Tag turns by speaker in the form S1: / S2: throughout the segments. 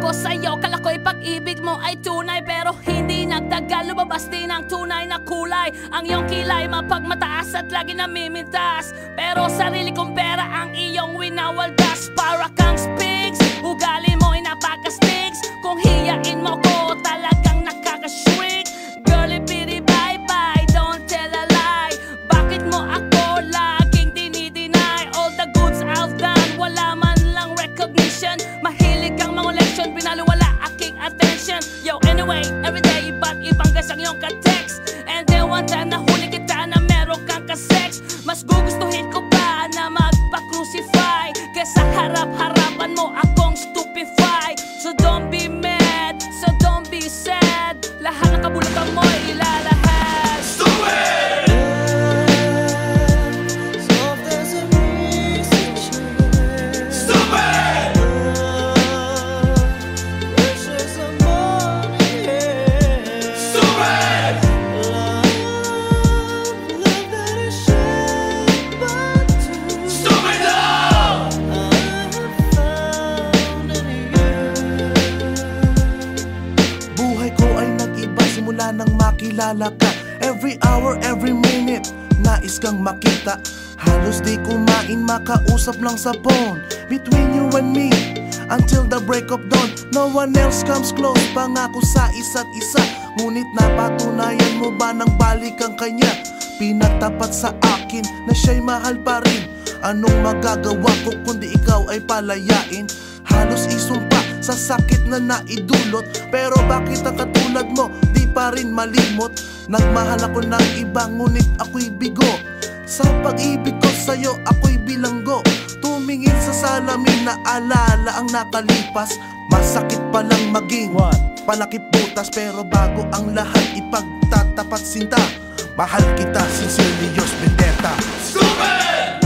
S1: ako sa'yo. Kala ko'y pag-ibig mo ay tunay Pero hindi nagtagal. Lumabas din ang tunay na kulay. Ang iyong kilay mapagmataas at lagi namimintas. Pero sarili kong pera ang iyong winawaldas. Para kang spigs Ugali mo ay napaka-sticks Kung hiyain mo ko talagang nakaka-shrink
S2: makilala ka. Every hour, every minute, nais kang makita. Halos di kumain, makausap lang sa phone. Between you and me, until the break of dawn. No one else comes close, pangako sa isa't isa. Ngunit napatunayan mo ba nang balik ang kanya? Pinagtapat sa akin na siya'y mahal pa rin. Anong magagawa ko kundi ikaw ay palayain? Halos isumpa sa sakit na naidulot. Pero bakit ang katulad mo? Di pa rin malimot. Nagmahal ako ng iba ngunit ako'y bigo. Sa pag-ibig ko sa'yo ako'y bilanggo. Tumingin sa salamin na alala ang nakalipas. Masakit palang maging palakip butas Pero bago ang lahat ipagtatapat sinta. Mahal kita sincerely Diyos Vendetta.
S3: Soft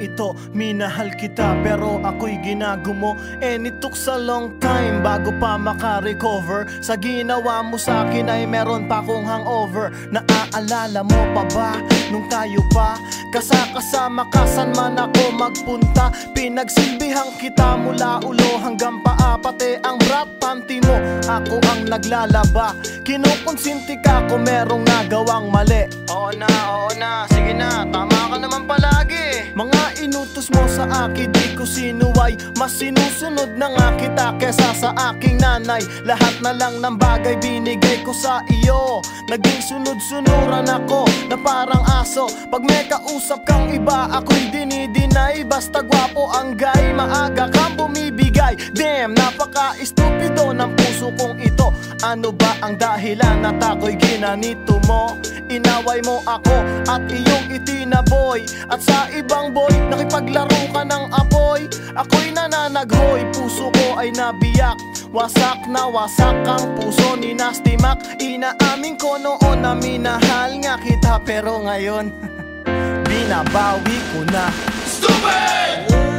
S4: ito? Minahal kita pero ako'y ginagumo. And it took a long time bago pa makarecover. Sa ginawa mo sa akin ay meron pa akong hangover. Naaalala mo pa ba nung tayo pa? Kasakasama ka saan man ako magpunta? Pinagsilbihang kita mula ulo hanggang paa Pati ang brat panty mo. Ako ang naglalaba. Kinukonsinti ka kung merong nagawang mali. Oo na, oo na, sige na, tama ka naman palagi. Mga inutos mo sa akin, di ko sinuway. Mas sinusunod na nga kita kesa sa aking nanay. Lahat na lang ng bagay binigay ko sa iyo. Naging sunod-sunuran ako na parang aso. Pag may kausap kang iba, ako'y dinidinay. Basta gwapo ang guy, maaga kang bumibigay. Damn, napaka-estupido ng puso kong ito Ano ba ang dahilan at ako'y ginanito mo? Inaway mo ako at iyong itinaboy. At sa ibang boy, nakipaglaro ka ng apoy. Ako'y nananaghoy, puso ko ay nabiyak. Wasak na wasak ang puso ni Nasty Mac Inaamin ko noon na minahal nga kita Pero ngayon, binabawi ko na.
S3: Soft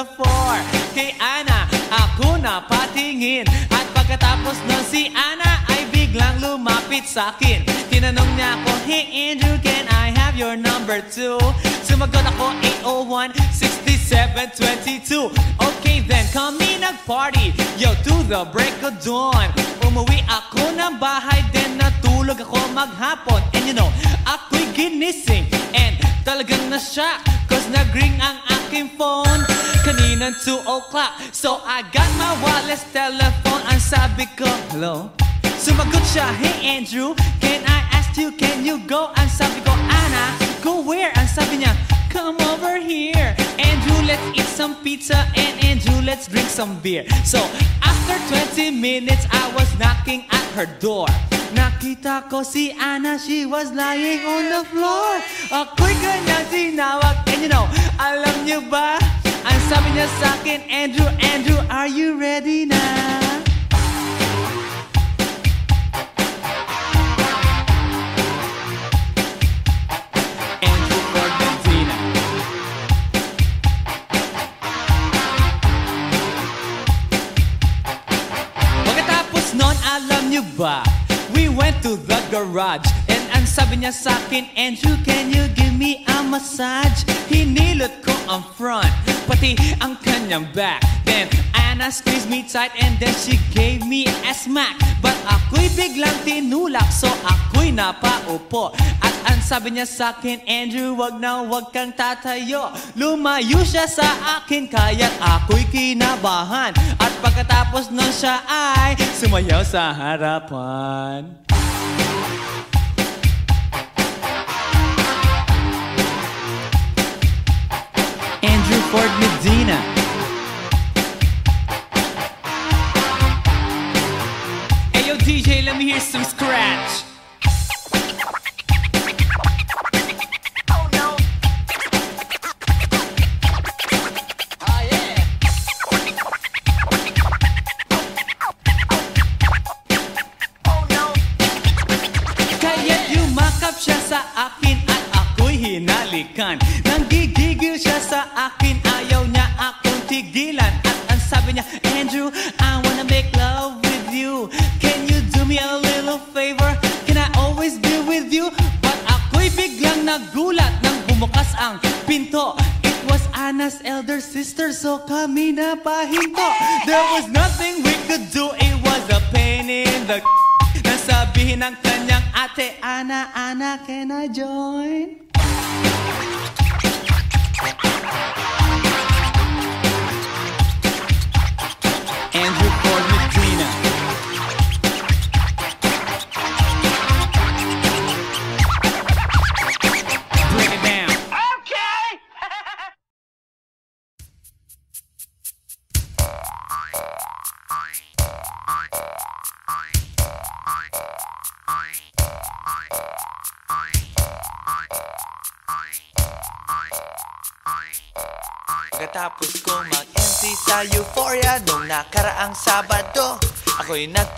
S5: the four Kay Anna, ako na patingin. At pagkatapos nun si Anna ay biglang lumapit sa akin. Tinanong niya ako, Hey Andrew, can I have your number too? Sumagot ako 801-6722 Okay then, kami nag-party. Yo, to the break of dawn. Umuwi ako ng bahay Then natulog ako maghapon. And you know, ako'y ginising. And talagang na-shock Cause nag-ring ang aking phone Kaninang 2 o'clock. So I got my wireless telephone Ang sabi ko, hello? Sumagot siya, hey Andrew. Can I ask you, can you go? Ang sabi ko, Anna, go where? Ang sabi niya, come over here. Andrew, let's eat some pizza. And Andrew, let's drink some beer. So, after 20 minutes I was knocking at her door. Nakita ko si Anna, she was lying on the floor. Ako'y kanyang tinawag And you know, alam niyo ba? Ang sabi niya sa akin, Andrew, Andrew, are you ready na? Andrew Cordentina. Pagkatapos nun, alam niyo ba? We went to the garage ang sabi niya sa akin Andrew, can you give me a massage? Hinilot ko ang front Pati ang kanyang back. Then Anna squeezed me tight And then she gave me a smack. But ako'y biglang tinulak So ako'y napaupo. At ang sabi niya sa akin Andrew, wag na wag kang tatayo. Lumayo siya sa akin Kaya't ako'y kinabahan. At pagkatapos nun siya ay Sumayaw sa harapan Ford Medina. Hey yo DJ, let me hear some scratch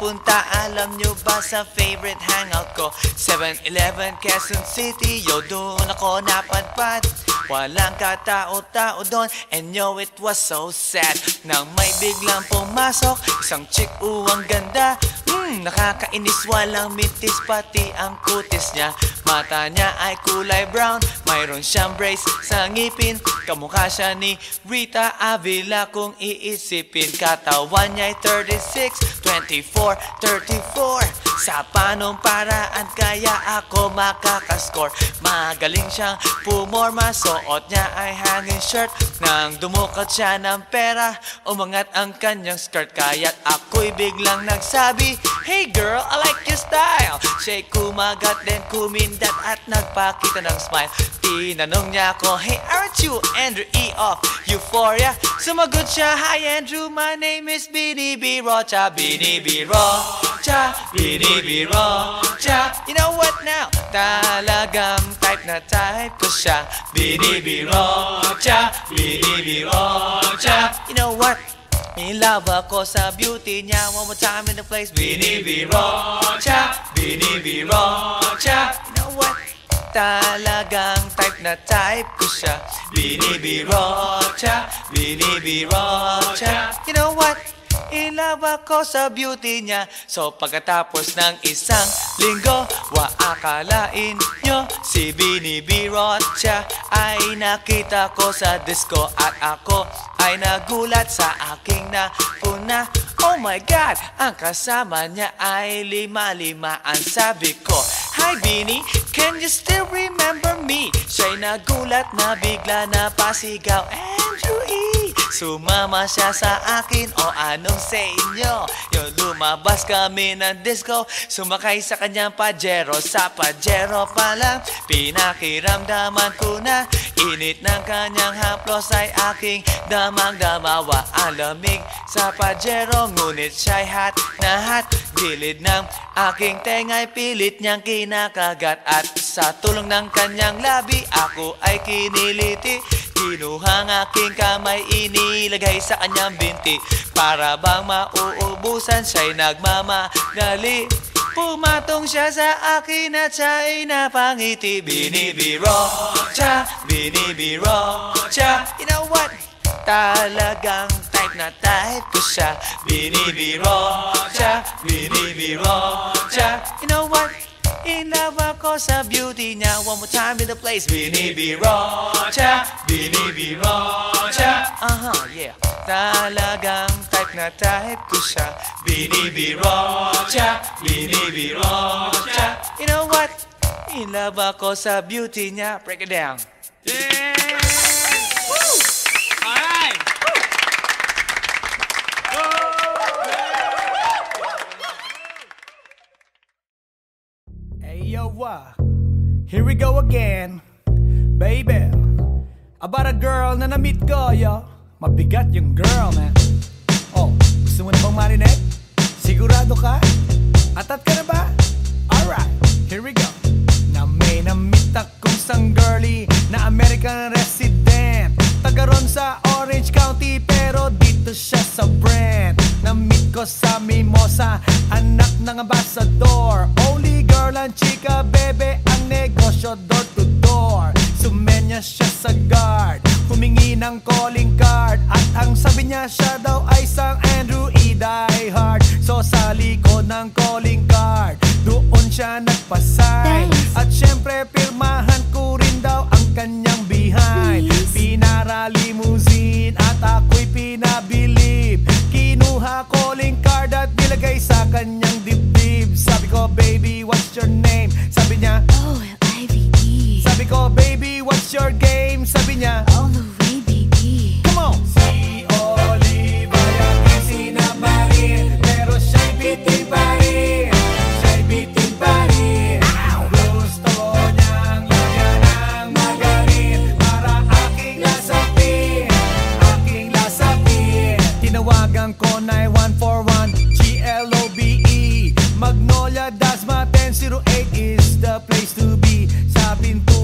S6: Nagpunta, alam nyo ba sa favorite hangout ko? 7-Eleven, Quezon City Yo, doon ako napadpad. Walang katao-tao doon And yo, it was so sad. Nang may biglang pumasok Isang chick, uwang ganda. Hmm, nakakainis walang mitis Pati ang kutis niya. Mata niya ay kulay brown Mayroon siyang brace sa ngipin. Kamukha siya ni Rita Avila Kung iisipin. Katawan niya ay 36, 24, 34 Sa panong paraan kaya ako makakascore? Magaling siyang pumorma Suot niya ay hanging shirt. Nang dumukot siya ng pera Umangat ang kanyang skirt. Kaya't ako'y biglang nagsabi
S5: Hey girl, I like your style. Siya'y kumagat then kumindat at nagpakita ng smile. Tinanong niya ako, hey aren't you Andrew E. of Euphoria? Sumagot siya, hi Andrew, my name is Bini B. Rocha Bini B. Rocha, Bini B. Rocha You know what now? Talagang type na type ko siya Bini B. Rocha, Bini B. Rocha You know what? In love ako sa beauty niya One more time in the place Bini B. Rocha Bini B. Rocha You know what? Talagang type na type ko siya Bini B. Rocha Bini B. Rocha You know what? In love ako sa beauty niya So pagkatapos ng isang linggo Wa akalain nyo Si Bini B. Rocha Ay nakita ko sa disco At ako ay nagulat sa aking napuna Oh my God! Ang kasama niya ay lima-lima Ang sabi ko Hi Bini, can you still remember me? Siya'y nagulat na bigla na pasigaw Andrew E! Sumama siya sa akin. O anong sa inyo? Yung lumabas kami ng disco. Sumakay sa kanyang pajero. Sa pajero pa lang Pinakiramdaman ko na. Init ng kanyang haplos ay aking damang damawa Ang lamig sa pajero Ngunit siya'y hot na hot Gilid ng aking tenga'y pilit niyang kinakagat. At sa tulong ng kanyang labi Ako ay kiniliti. Kinuha ang aking kamay inilagay sa kanyang binti. Para bang mauubusan siya'y nagmamagali. Pumatong siya sa akin at siya'y napangiti. Binibiro siya, binibiro siya. You know what? Talagang type na type ko siya. Binibiro siya, binibiro siya. You know what? In love ako sa beauty niya. One more time in the place. Binibiro siya, binibiro siya. Uh-huh, yeah. Talagang type na type ko siya. Binibiro siya, binibiro siya. You know what? In love ako sa beauty niya. Break it down.
S7: Alright!
S8: Yo, what? Uh, here we go again, baby. About a girl na na-meet ko, yo. Mabigat yung girl, man.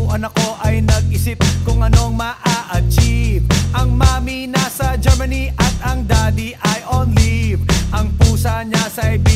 S8: Pintuan ako ay nag-isip kung anong maa-achieve. Ang mami nasa Germany at ang daddy ay on leave. Ang pusa niya Siberian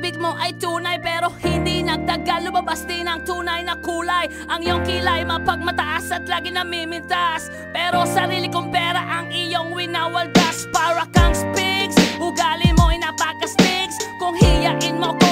S1: pag-ibig mo ay tunay Pero hindi nagtagal. Lumabas din ang tunay na kulay. Ang iyong kilay mapagmataas at lagi namimintas. Pero sarili kong pera ang iyong winawaldas. Para kang spigs, ugali mo ay napaka-stigs Kung hiyain mo ko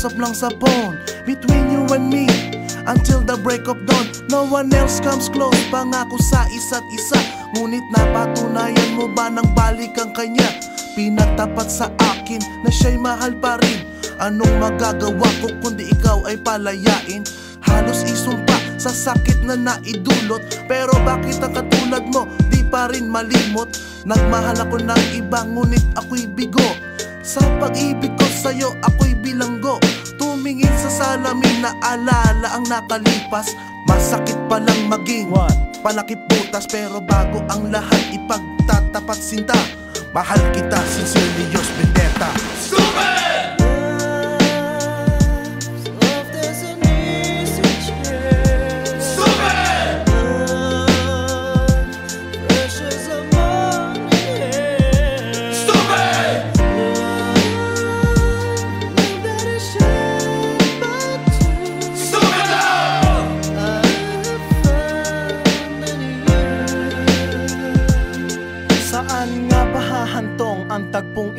S2: usap lang sa phone Between you and me. Until the break of dawn No one else comes close. Pangako sa isa't isa Ngunit napatunayan mo ba nang balik ang kanya? Pinatapat sa akin na siya'y mahal pa rin. Anong magagawa ko kundi ikaw ay palayain? Halos isumpa sa sakit na naidulot. Pero bakit ang katulad mo di pa rin malimot? Nagmahal ako ng iba ngunit ako'y bigo sa pag-ibig ko sa'yo ako'y bilanggo Tumingin sa salamin na alala ang nakalipas Masakit palang maging
S4: What?
S2: palakip butas Pero bago ang lahat ipagtatapat sinta Mahal kita, sincerely yours, vendetta
S3: Super!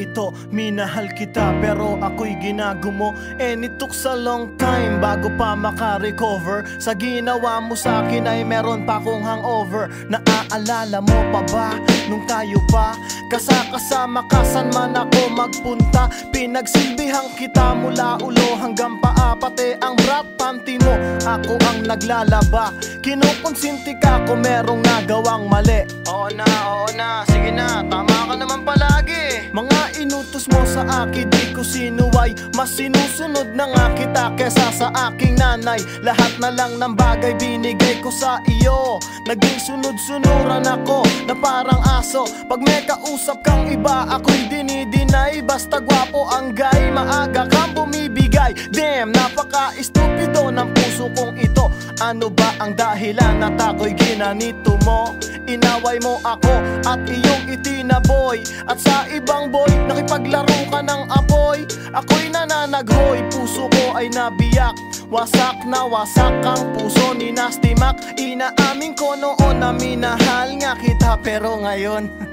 S4: Ito, minahal kita Pero ako'y ginagumo. And it took sa long time bago pa makarecover. Sa ginawa mo sa akin ay meron pa akong hangover. Naaalala mo pa ba nung tayo pa Kasakasama ka saan man ako magpunta. Pinagsilbihan kita mula ulo hanggang paa Pati ang brat panty mo Ako ang naglalaba. Kinukonsinti ka kung merong nagawang mali. Oo na, oo na, sige na Tama ka naman palagi. Mga inutos mo sa akin di ko sinuway. Mas sinusunod na nga kita kesa sa aking nanay. Lahat na lang ng bagay binigay ko sa iyo. Naging sunod-sunuran ako na parang aso. Pag may kausap kang iba ako'y dinidinay. Basta gwapo ang guy, maaga kang bumibigay. Damn, napaka-estupido ng puso kong ito. Ano ba ang dahilan at ako'y ginanito mo? Inaway mo ako at iyong itinaboy. At sa ibang boy, nakipaglaro ka ng apoy. Ako'y nananaghoy, puso ko ay nabiyak. Wasak na wasak ang puso ni Nasty Mac. Inaamin ko noon na minahal nga kita Pero ngayon,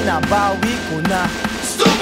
S4: binabawi ko na
S3: Soft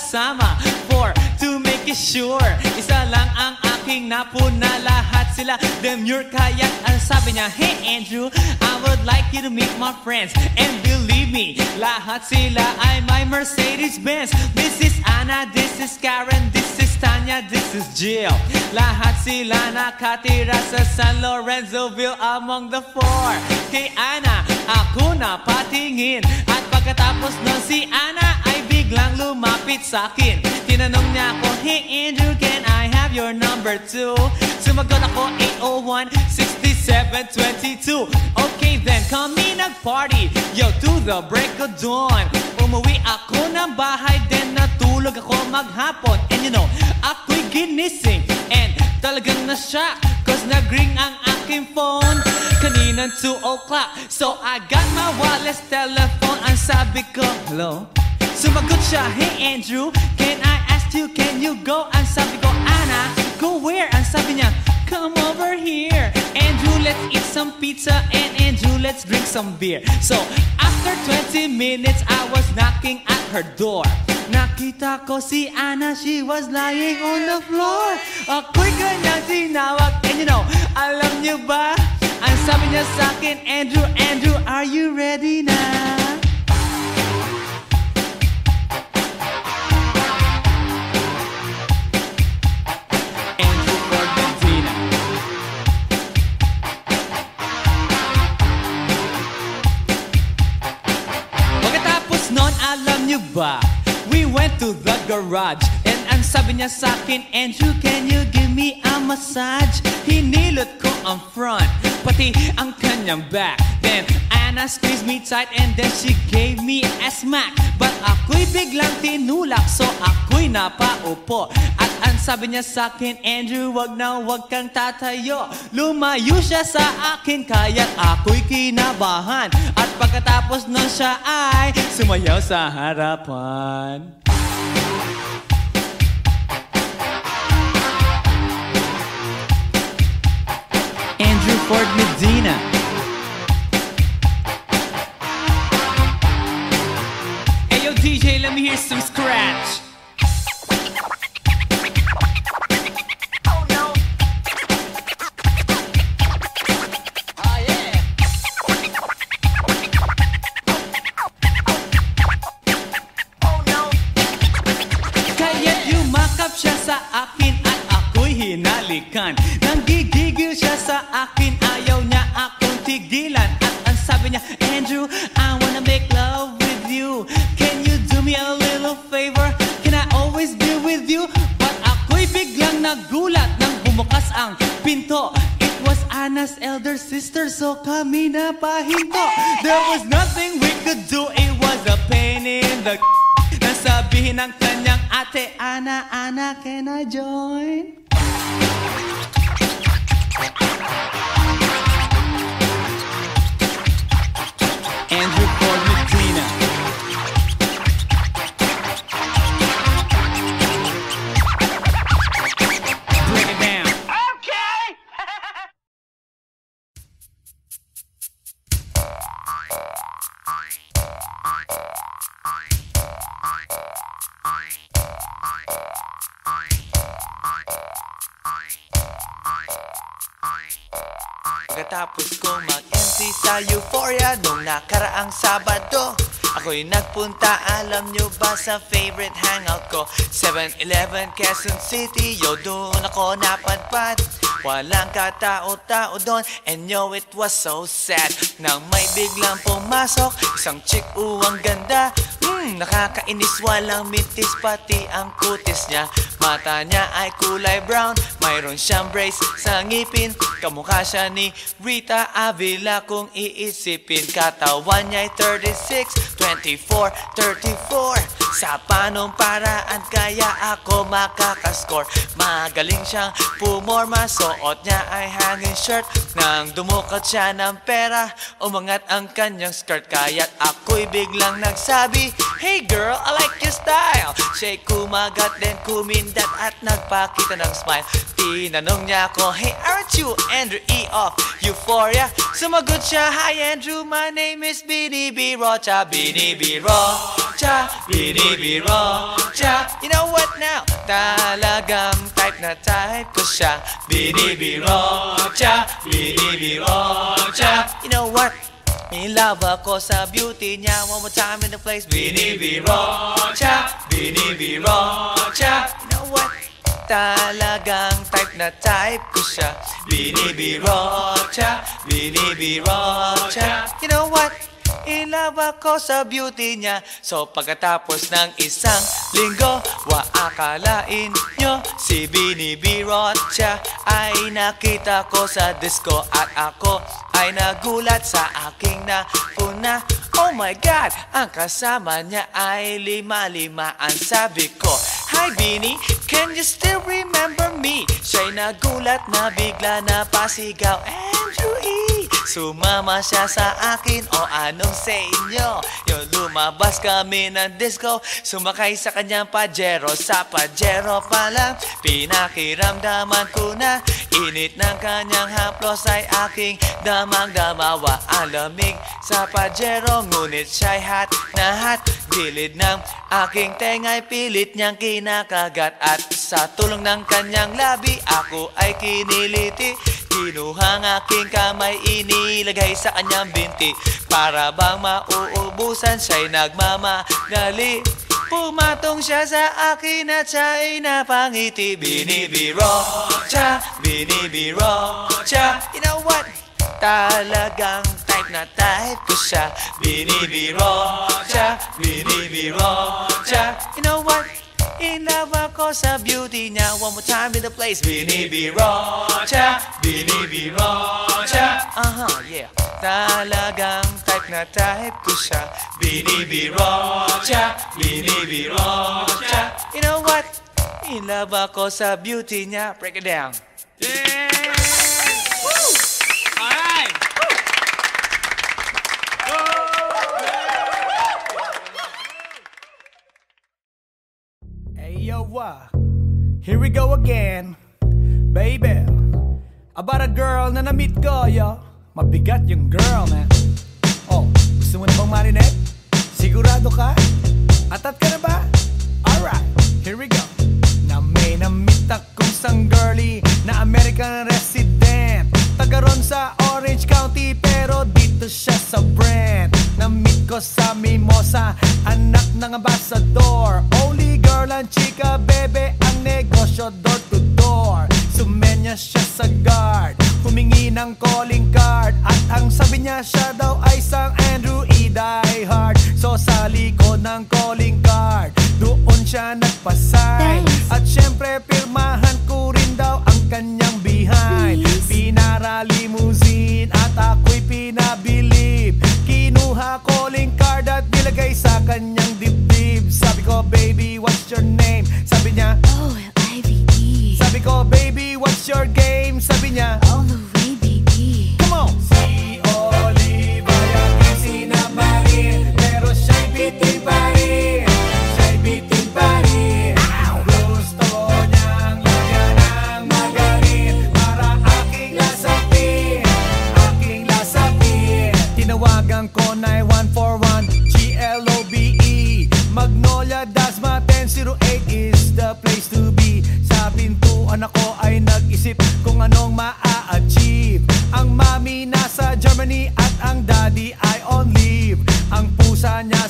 S5: kasama for to make it sure. Isa lang ang aking napuna lahat sila demure kaya ang sabi niya, Hey Andrew, I would like you to meet my friends. And believe me, lahat sila ay my Mercedes Benz. This is Anna, this is Karen, this is Tanya, this is Jill. Lahat sila nakatira sa San Lorenzoville among the four. Kay Ana, ako na patingin. At pagkatapos nun si Ana ay biglang lumapit sa akin. Tinanong niya ako, Hey Andrew, can I have your number too? Sumagot ako 801-6722 Okay then, kami nag-party Yo, to the break of dawn. Umuwi ako ng bahay Then natulog ako maghapon. And you know, ako'y ginising. And talagang na-shock Cause nag-ring ang aking phone. Kaninang 2 o'clock So I got my wireless telephone. Ang sabi ko, hello? Sumagot siya, hey Andrew, can I ask you, can you go? Ang sabi ko, Anna, go where? Sabi niya, come over here. Andrew, let's eat some pizza and Andrew, let's drink some beer. So, after 20 minutes, I was knocking at her door. Nakita ko si Ana, she was lying on the floor. Ako'y kanyang tinawag, and you know, alam niyo ba? Ang sabi niya sa akin, Andrew, Andrew, are you ready na? Nyo ba? We went to the garage And ang
S9: sabi niya sa akin, Andrew, can you give me a massage? Hinilot ko ang front, pati ang kanyang back. Then Anna squeezed me tight and then she gave me a smack. But ako'y biglang tinulak, so ako'y napaupo. Ang sabi niya sa akin, Andrew, wag na wag kang tatayo. Lumayo siya sa akin, kaya't ako'y kinabahan. At pagkatapos nun siya ay sumayaw sa harapan. Andrew Ford Medina. Hey DJ, let me hear some scratch.
S5: Pagkatapos kong mag-MC sa Euphoria Nung nakaraang Sabado Ako'y nagpunta, alam nyo ba sa favorite hangout ko? 7-Eleven, Quezon City. Yo, doon ako napadpad. Walang katao-tao doon. And yo, it was so sad. Nang may biglang pumasok Isang chick, uwang ganda. Hmm, nakakainis. Walang mitis Pati ang kutis niya. Mata niya ay kulay brown Mayroon siyang brace sa ngipin Kamukha siya ni Rita Avila. Kung iisipin Katawan niya ay 36 24, 34 Sa panong paraan Kaya ako makakascore? Magaling siyang pumorma Suot niya ay hanging shirt. Nang dumukat siya ng pera Umangat ang kanyang skirt. Kaya't ako'y biglang nagsabi Hey girl, I like your style. Siya'y kumagat then kumindat At nagpakita ng smile Tinanong niya ako Hey, aren't you Andrew E. of Euphoria? Sumagot siya Hi Andrew, my name is Bini B. Rocha Bini B. Rocha Bini B. Rocha You know what now? Talagang type na type ko siya Bini B. Rocha Bini B. Rocha You know what? In love ako sa beauty niya One more time in the place Bini B. Rocha Bini B. Rocha You know what? Talagang type na type ko siya Bini B. Rocha Bini B. Rocha You know what? Love ako sa beauty niya So pagkatapos ng isang linggo Wa akalain nyo Si Bini B. Rocha Ay nakita ko sa disco At ako ay nagulat sa aking napuna Oh my God! Ang kasama niya ay lima-lima Ang sabi ko Hi Bini, can you still remember me? Siya'y nagulat na bigla na pasigaw. Andrew E! Sumama siya sa akin. O anong sa inyo? Yung lumabas kami ng disco. Sumakay sa kanyang pajero. Sa pajero pa lang Pinakiramdaman ko na. Init ng kanyang haplos ay aking damang damawa. Ang lamig sa pajero Ngunit siya'y hot na hot Gilid ng aking tenga'y pilit niyang kinakagat At sa tulong ng kanyang labi Ako ay kiniliti. Kinuha ang aking kamay inilagay sa kanyang binti. Para bang mauubusan siya'y nagmamagali. Pumatong siya sa akin at siya'y napangiti. Binibiro siya, binibiro siya. You know what? Talagang type na type ko siya. Binibiro siya, binibiro siya. You know what?
S6: In love ako sa beauty. Niya One more time in the place. Binibirocha Binibirocha Aha, yeah. Talagang type na type ko siya. Binibirocha Binibirocha You know what? In love ako sa beauty. Niya Break it down.
S5: Alright!
S8: Hey yo, uh, here we go again, baby. About a girl na na-meet ko, yo. Mabigat yung girl, man. Oh, gusto mo na bang marinig? Sigurado ka? Atat ka na ba? Alright, here we go. Na may na-meet akong isang girly na American resident. Taga ron sa Orange County pero dito siya sa Brent. Na-meet ko sa Mimosa, anak ng ambassador. Only girl and chika, bebe, ang negosyo door to door. Sumenya siya sa guard, humingi ng calling card. At ang sabi niya siya daw ay sang Andrew E. Die Hard. So sa likod ng calling card, doon siya nagpasay. At syempre pirmahan ko rin daw kanyang behind. Pinara limousine at ako'y pinabilib. Kinuha calling card at nilagay sa kanyang dibdib. Sabi ko, baby, what's your name? Sabi niya,
S10: Oh, L-I-V-E.
S8: sabi ko, baby, what's your game? Sabi niya,
S10: All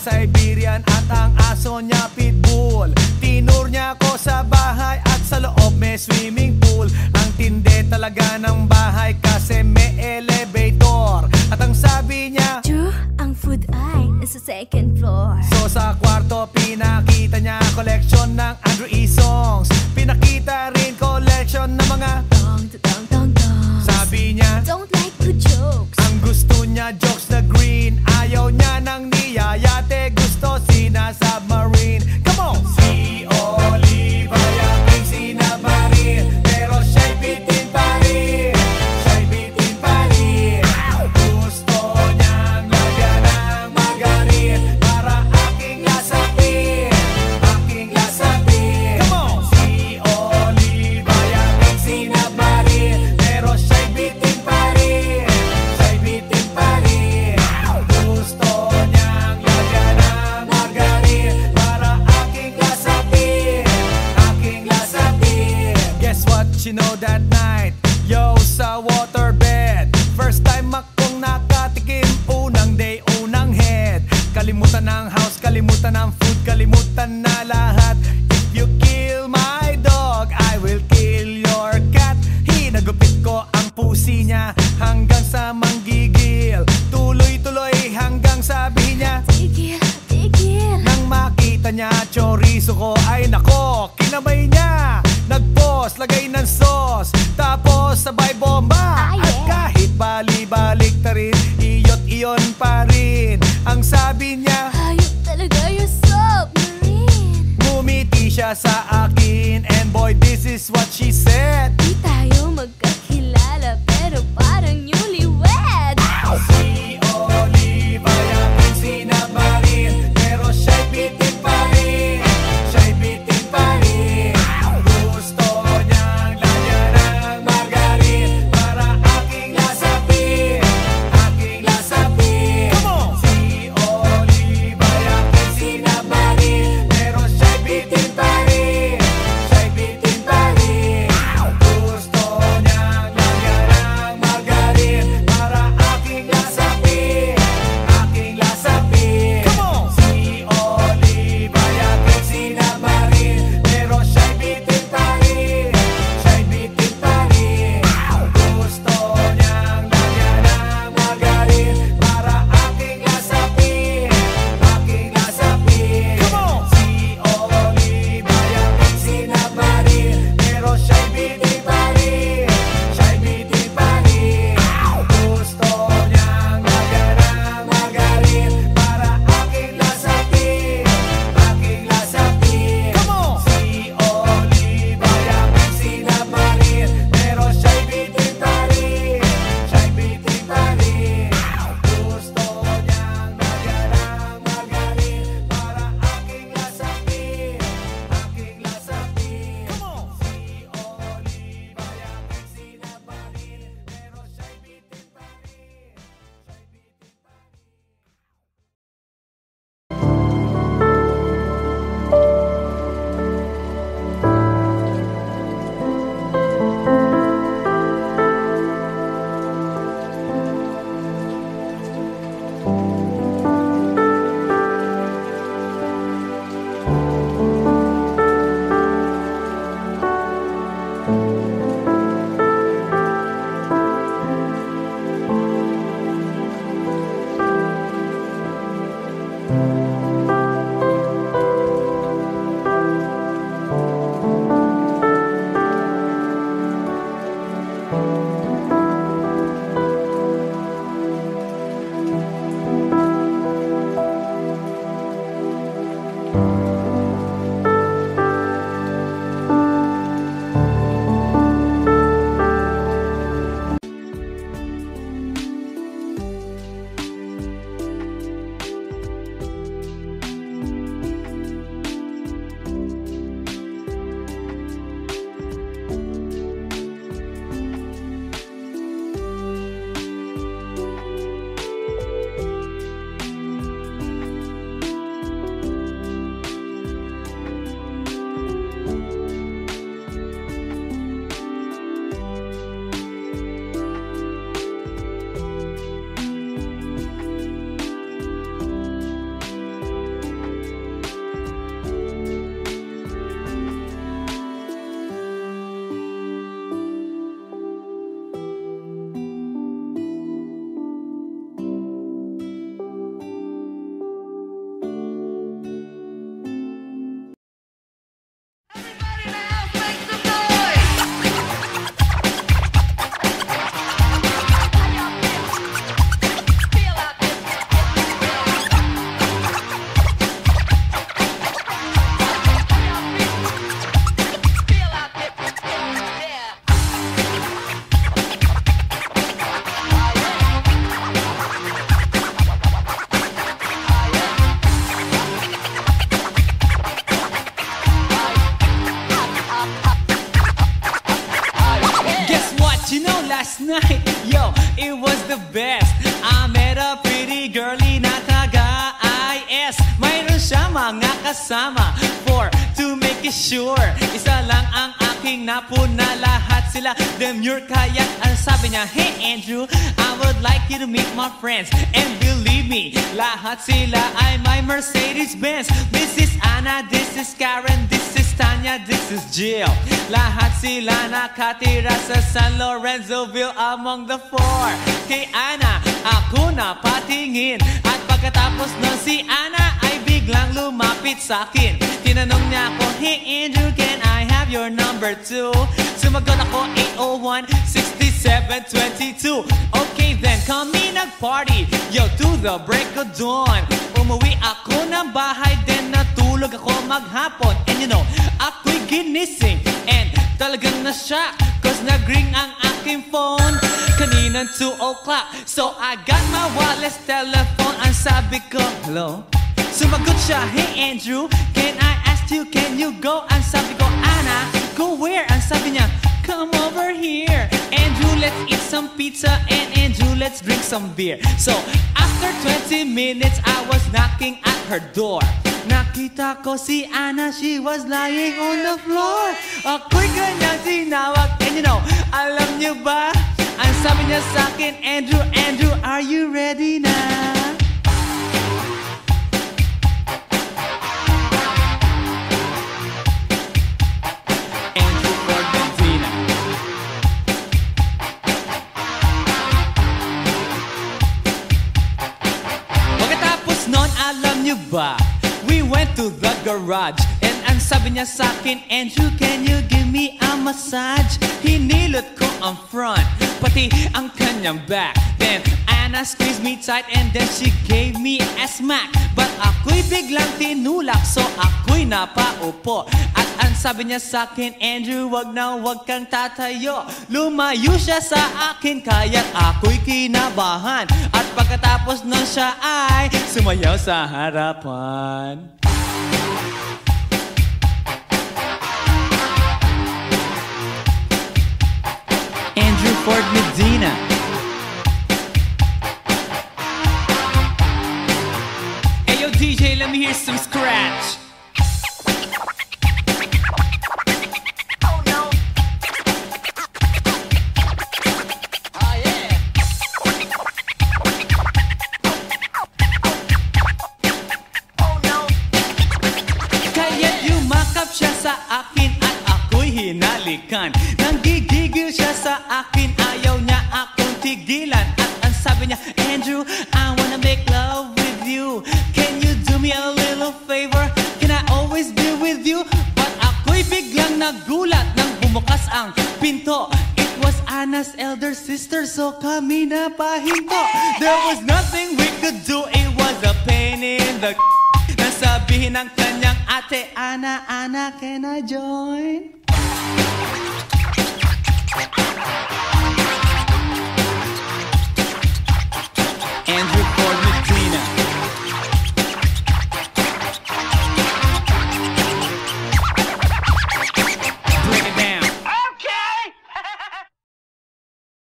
S8: Siberian at ang aso niya Pitbull Tinur niya ako sa bahay at sa loob may swimming pool Ang tindi talaga ng bahay kasi may elevator At ang sabi niya
S10: True, ang food ay nasa second floor.
S8: So sa kwarto pinakita niya collection ng Andrew E. songs Pinakita rin collection ng mga
S10: Dong, dong, dong, dong.
S8: Sabi niya
S10: Don't like good jokes.
S8: Gusto niya jokes na green. Ayaw niya ng niyayate. Gusto sina submarine chorizo ko ay nako Kinamay niya. Nagpos, lagay ng sauce. Tapos sabay bomba.
S10: Ah, yeah.
S8: At kahit bali-balik ta rin Iyot iyon pa rin. Ang sabi niya
S10: Hayop talaga yung submarine.
S8: Ngumiti siya sa akin. And boy, this is what she said
S5: sila demure Kaya ang sabi niya Hey Andrew, I would like you to meet my friends. And believe me, lahat sila ay my Mercedes-Benz. This is Anna, this is Karen, this is Tanya, this is Jill. Lahat sila nakatira sa San Lorenzoville among the four. Kay Anna, ako na patingin. At pagkatapos ng si Anna ay biglang lumapit sa akin. Tinanong niya ako, Hey Andrew, can I have your number too? Sumagot ako 801-6722 Okay then, kami nag-party Yo, to the break of dawn. Umuwi ako ng bahay Then natulog ako maghapon. And you know, ako'y ginising. And talagang na-shock Cause nag-ring ang aking phone. Kaninang 2 o'clock So I got my wireless telephone. Ang sabi ko, hello? Sumagot siya, hey Andrew Can I ask you, can you go? Ang sabi go Anna, go where? Sabi niya, come over here Andrew, let's eat some pizza And Andrew, let's drink some beer So, after 20 minutes I was knocking at her door Nakita ko si Anna, she was lying on the floor Ako'y kanyang tinawag And you know, alam niyo ba? Ang sabi niya sa akin, Andrew, Andrew, are you ready na? Ba? We went to the garage And ang sabi niya sa akin Andrew, can you give me a massage? Hinilot ko ang front Pati ang kanyang back Then Anna squeezed me tight And then she gave me a smack But ako'y biglang tinulak So ako'y napaupo sabi niya sa akin Andrew, wag na wag kang tatayo. Lumayo siya sa akin Kaya't ako'y kinabahan. At pagkatapos nun siya ay Sumayaw sa harapan